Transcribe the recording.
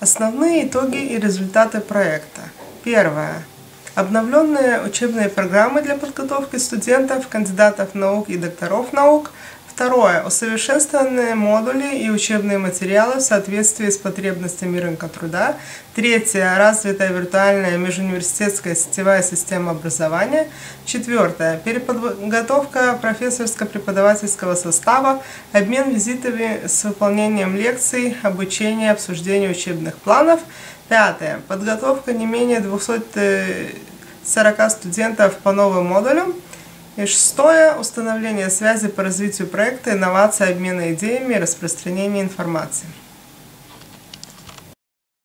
Основные итоги и результаты проекта. Первое. Обновленные учебные программы для подготовки студентов, кандидатов наук и докторов наук. Второе. Усовершенствованные модули и учебные материалы в соответствии с потребностями рынка труда. Третье. Развитая виртуальная межуниверситетская сетевая система образования. Четвертое. Переподготовка профессорско-преподавательского состава, обмен визитами с выполнением лекций, обучение, обсуждение учебных планов. Пятое. Подготовка не менее 240 студентов по новым модулям. И шестое. Установление связи по развитию проекта, инновации, обмена идеями и распространение информации.